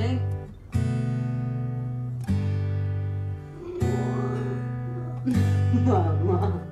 today. Mama.